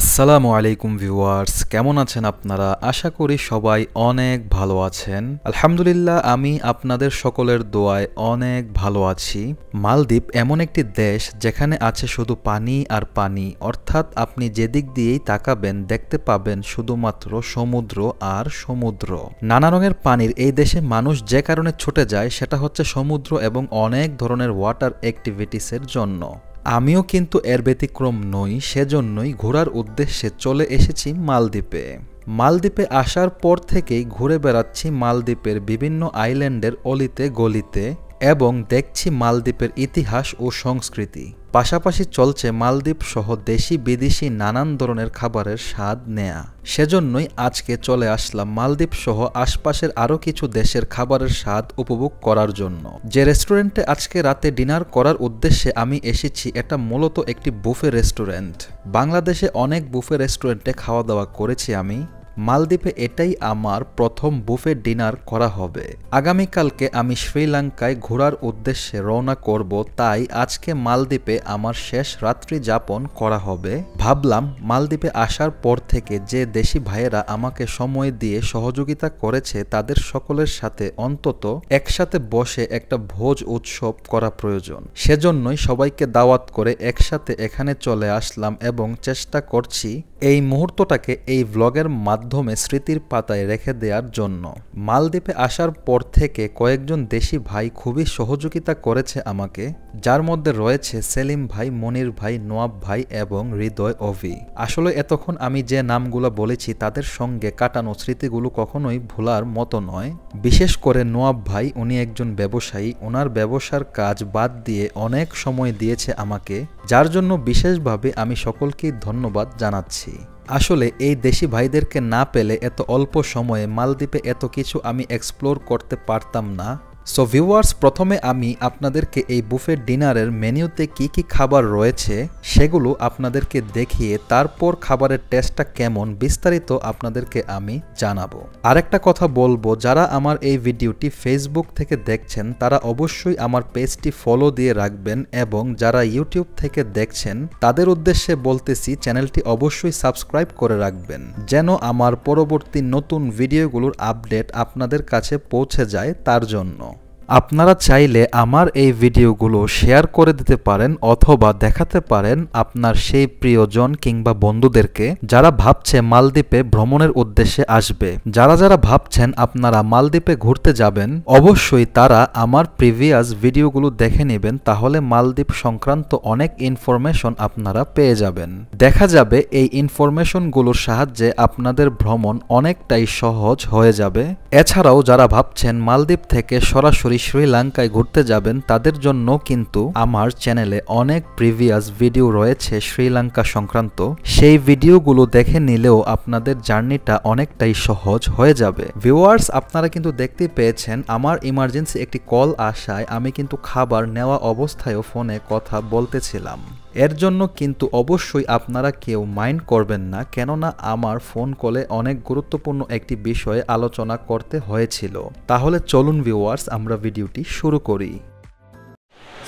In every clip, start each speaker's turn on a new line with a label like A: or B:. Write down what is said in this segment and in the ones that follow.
A: আসসালামু আলাইকুম ভিউয়ার্স, কেমন আছেন আপনারা? আশা করি সবাই অনেক ভালো আছেন। আলহামদুলিল্লাহ, আমি আপনাদের সকলের দোয়ায় অনেক ভালো আছি। মালদ্বীপ এমন একটি দেশ যেখানে আছে শুধু পানি আর পানি। অর্থাৎ আপনি যেদিক দিয়েই তাকাবেন, দেখতে পাবেন শুধুমাত্র সমুদ্র আর সমুদ্র। নানা রঙের পানির এই দেশে মানুষ যে কারণে ছুটে যায়, সেটা হচ্ছে সমুদ্র এবং অনেক ধরনের ওয়াটার অ্যাক্টিভিটিসের জন্য। আমিও কিন্তু এর ব্যতিক্রম নই, সেজন্যই ঘোরার উদ্দেশ্যে চলে এসেছি মালদ্বীপে। মালদ্বীপে আসার পর থেকেই ঘুরে বেড়াচ্ছি মালদ্বীপের বিভিন্ন আইল্যান্ডের অলিতে গলিতে। এবং দেখছি মালদ্বীপের ইতিহাস ও সংস্কৃতি। পাশাপাশি চলছে মালদ্বীপ সহ দেশি বিদেশি নানান ধরনের খাবারের স্বাদ নেয়া। সেজন্যই আজকে চলে আসলাম মালদ্বীপ সহ আশপাশের আরও কিছু দেশের খাবারের স্বাদ উপভোগ করার জন্য। যে রেস্টুরেন্টে আজকে রাতে ডিনার করার উদ্দেশ্যে আমি এসেছি, এটা মূলত একটি বুফে রেস্টুরেন্ট। বাংলাদেশে অনেক বুফে রেস্টুরেন্টে খাওয়া দাওয়া করেছি আমি। মালদ্বীপে এটাই আমার প্রথম বুফে ডিনার করা হবে। আগামীকালকে আমি শ্রীলঙ্কায় ঘোরার উদ্দেশ্যে রওনা করব, তাই আজকে মালদ্বীপে আমার শেষ রাত্রি যাপন করা হবে। ভাবলাম মালদ্বীপে আসার পর থেকে যে দেশি ভাইয়েরা আমাকে সময় দিয়ে সহযোগিতা করেছে, তাদের সকলের সাথে অন্তত একসাথে বসে একটা ভোজ উৎসব করা প্রয়োজন। সেজন্যই সবাইকে দাওয়াত করে একসাথে এখানে চলে আসলাম এবং চেষ্টা করছি এই মুহূর্তটাকে এই ব্লগের মাধ্যমে স্মৃতির পাতায় রেখে দেওয়ার জন্য। মালদ্বীপে আসার পর থেকে কয়েকজন দেশি ভাই খুবই সহযোগিতা করেছে আমাকে, যার মধ্যে রয়েছে সেলিম ভাই, মনির ভাই, নোয়াব ভাই এবং হৃদয় অভি। আসলে এতক্ষণ আমি যে নামগুলো বলেছি, তাদের সঙ্গে কাটানো স্মৃতিগুলো কখনোই ভোলার মতো নয়। বিশেষ করে নোয়াব ভাই, উনি একজন ব্যবসায়ী ওনার ব্যবসার কাজ বাদ দিয়ে অনেক সময় দিয়েছে আমাকে, যার জন্য বিশেষভাবে আমি সকলকেই ধন্যবাদ জানাচ্ছি। আসলে এই দেশি ভাইদেরকে না পেলে এত অল্প সময়ে মালদ্বীপে এত কিছু আমি এক্সপ্লোর করতে পারতাম না। সো ভিউয়ার্স প্রথমে আমি আপনাদেরকে এই বুফে ডিনারের মেনুতে কি কি খাবার রয়েছে সেগুলো আপনাদেরকে দেখিয়ে তারপর খাবারের টেস্টটা কেমন বিস্তারিত আপনাদেরকে আমি জানাব। আরেকটা কথা বলব, যারা আমার এই ভিডিওটি ফেসবুক থেকে দেখছেন, তারা অবশ্যই আমার পেজটি ফলো দিয়ে রাখবেন এবং যারা ইউটিউব থেকে দেখছেন, তাদের উদ্দেশ্যে বলতেছি চ্যানেলটি অবশ্যই সাবস্ক্রাইব করে রাখবেন, যেন আমার পরবর্তী নতুন ভিডিওগুলোর আপডেট আপনাদের কাছে পৌঁছে যায় তার জন্য। আপনারা চাইলে আমার এই ভিডিওগুলো শেয়ার করে দিতে পারেন অথবা দেখাতে পারেন আপনার সেই প্রিয়জন কিংবা বন্ধুদেরকে যারা ভাবছে মালদ্বীপে ভ্রমণের উদ্দেশ্যে আসবে। যারা যারা ভাবছেন আপনারা মালদ্বীপে ঘুরতে যাবেন, অবশ্যই তারা আমার প্রিভিয়াস ভিডিওগুলো দেখে নেবেন, তাহলে মালদ্বীপ সংক্রান্ত অনেক ইনফরমেশন আপনারা পেয়ে যাবেন। দেখা যাবে এই ইনফরমেশনগুলোর সাহায্যে আপনাদের ভ্রমণ অনেকটাই সহজ হয়ে যাবে। এছাড়াও যারা ভাবছেন মালদ্বীপ থেকে সরাসরি শ্রীলঙ্কায় ঘুরতে যাবেন তাদের জন্য কিন্তু আমার চ্যানেলে অনেক প্রিভিয়াস ভিডিও রয়েছে শ্রীলঙ্কা সংক্রান্ত। সেই ভিডিওগুলো দেখে নিলেও আপনাদের জার্নিটা অনেকটাই সহজ হয়ে যাবে। ভিউয়ার্স আপনারা কিন্তু দেখতে পেয়েছেন, আমার ইমার্জেন্সি একটি কল আসায় আমি কিন্তু খাবার নেওয়া অবস্থায়ও ফোনে কথা বলতেছিলাম। এর জন্য কিন্তু অবশ্যই আপনারা কেউ মাইন্ড করবেন না, কেননা আমার ফোন কলে অনেক গুরুত্বপূর্ণ একটি বিষয়ে আলোচনা করতে হয়েছিল। তাহলে চলুন ভিউয়ার্স আমরা ভিডিওটি শুরু করি।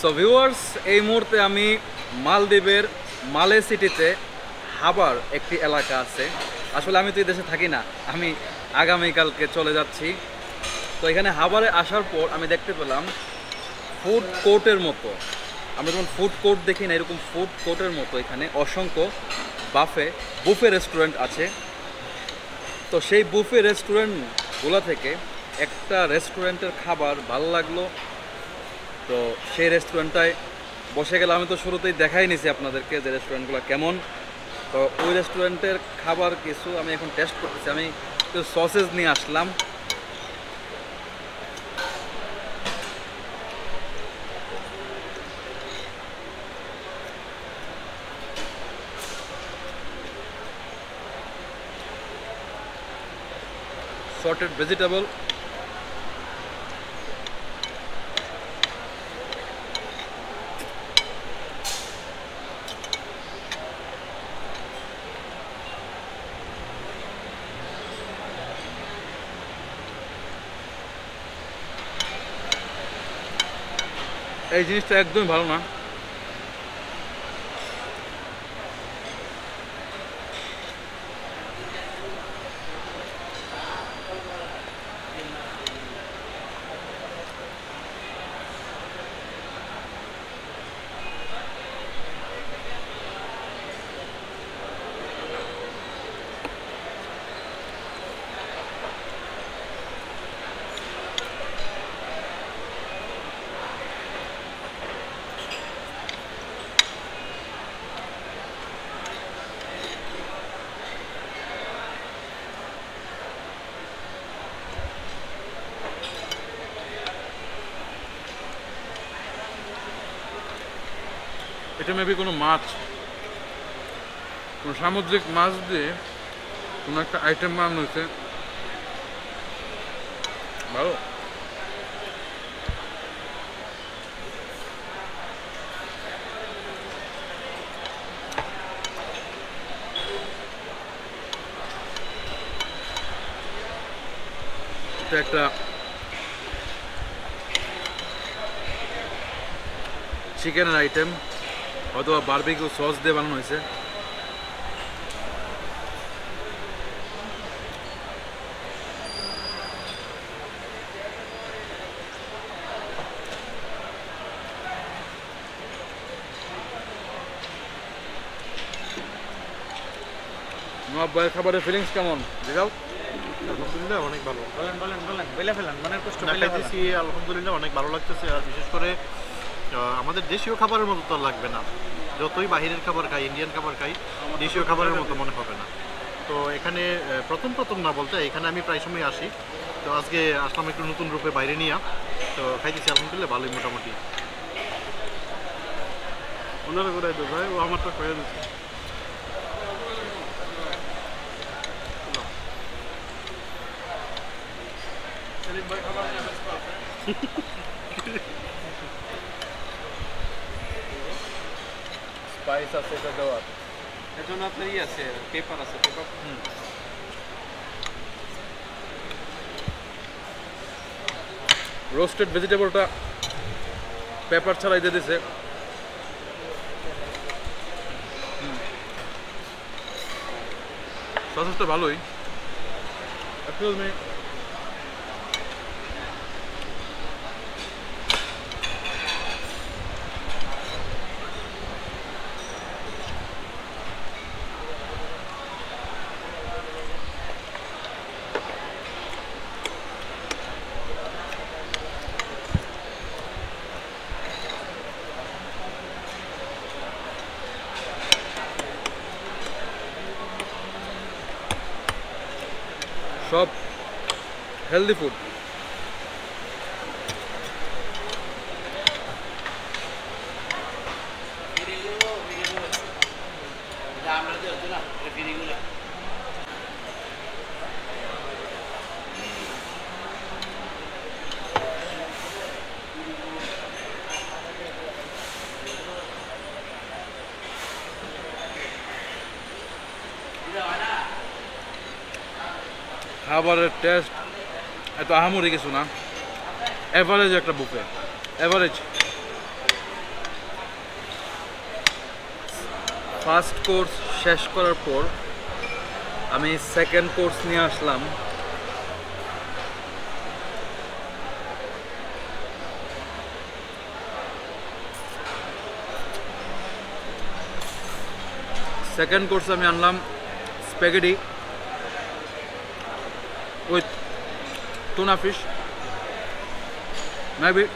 B: সো ভিউয়ার্স এই মুহূর্তে আমি মালদ্বীপের মালে সিটিতে হাবার একটি এলাকা আছে। আসলে আমি তো এই দেশে থাকি না, আমি আগামীকালকে চলে যাচ্ছি। তো এখানে হাবারে আসার পর আমি দেখতে পেলাম ফুড কোর্টের মতো। আমরা যেমন ফুড কোর্ট দেখি না, এরকম ফুড কোর্টের মতো এখানে অসংখ্য বাফে বুফে রেস্টুরেন্ট আছে। তো সেই বুফে রেস্টুরেন্টগুলো থেকে একটা রেস্টুরেন্টের খাবার ভালো লাগল। তো সেই রেস্টুরেন্টটায় বসে গেলে আমি তো শুরুতেই দেখাই নিছি আপনাদেরকে যে রেস্টুরেন্টগুলো কেমন। তো ওই রেস্টুরেন্টের খাবার কিছু আমি এখন টেস্ট করতেছি। আমি কিছু সসেস নিয়ে আসলাম। Sorted vegetable এই জিনিসটা একদমই ভালো না
C: এটা মেবি কোনো মাছ, কোনো সামুদ্রিক মাছ দিয়ে কোনো একটা আইটেম বানানো হয়েছে। ভালো? একটা চিকেনের আইটেম হয়তো বারবিকিউ সস দিয়ে বানানো হয়েছে। নবাব খাবারের ফিলিংস কেমন? দেখাও।
D: আলহামদুলিল্লাহ অনেক ভালো।
B: বলেন বলেন বলেন বেলে ফেলেন মনের কষ্ট বেলে
D: আলহামদুলিল্লাহ অনেক ভালো লাগতেছে আর বিশেষ করে আমাদের দেশীয় খাবারের মতো তো লাগবে না। যতই বাহিরের খাবার খাই ইন্ডিয়ান খাবার খাই দেশীয় খাবারের মতো মনে হবে না। তো এখানে প্রথম প্রথম না বলতে এখানে আমি প্রায় সময় আসি। তো আজকে আসলাম একটু নতুন রূপে বাইরে নিয়ে। তো খাইতেছি আলহামদুলিল্লাহ ভালোই মোটামুটি।
C: ওনারা দেবো ভাই ও আমারটা করে দিচ্ছে
B: স্পাইস আছে এটা দেওয়ার এর জন্য আপনার ই আছে পেপার আছে পেপার
C: রোস্টেড ভেজিটেবলটা পেপার ছাড়াই দিয়ে দিছে। সসেসটা ভালোই। Excuse सब हेल्दी फ़ूड খাবারের টেস্ট এত আহামরি কিছু না। এভারেজ একটা বুফে এভারেজ
B: ফার্স্ট কোর্স শেষ করার পর আমি সেকেন্ড কোর্স নিয়ে আসলাম। সেকেন্ড কোর্স আমি আনলাম spaghetti with tuna fish? Maybe.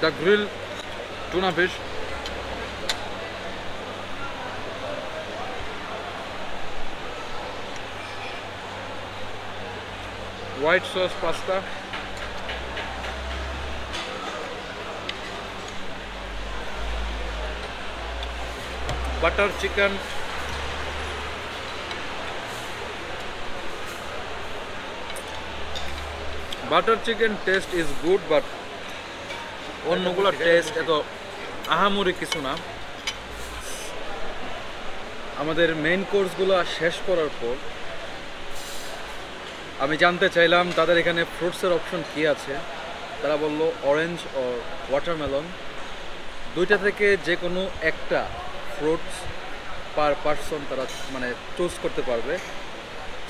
B: The grilled tuna fish. White sauce pasta. Butter chicken. Butter chicken taste is good but অন্যগুলো টেস্ট এত আহামরি কিছু না। আমাদের মেইন কোর্সগুলো শেষ করার পর আমি জানতে চাইলাম তাদের এখানে ফ্রুটসের অপশন কি আছে? তারা বলল অরেঞ্জ ও ওয়াটারমেলন দুইটা থেকে যে কোনো একটা ফ্রুটস পার পার্সন তারা মানে চুজ করতে পারবে।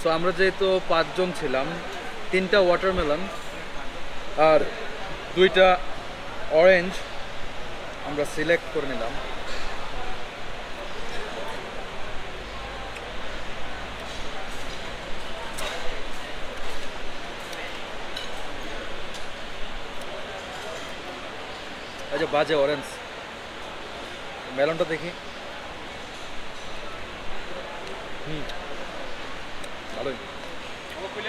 B: সো আমরা যেহেতু পাঁচজন ছিলাম, তিনটা ওয়াটারমেলন আর দুইটা অরেঞ্জ আমরা সিলেক্ট করে নিলাম। যে বাজে অরেঞ্জ মেলনটা দেখি। হুম ভালোই ওকে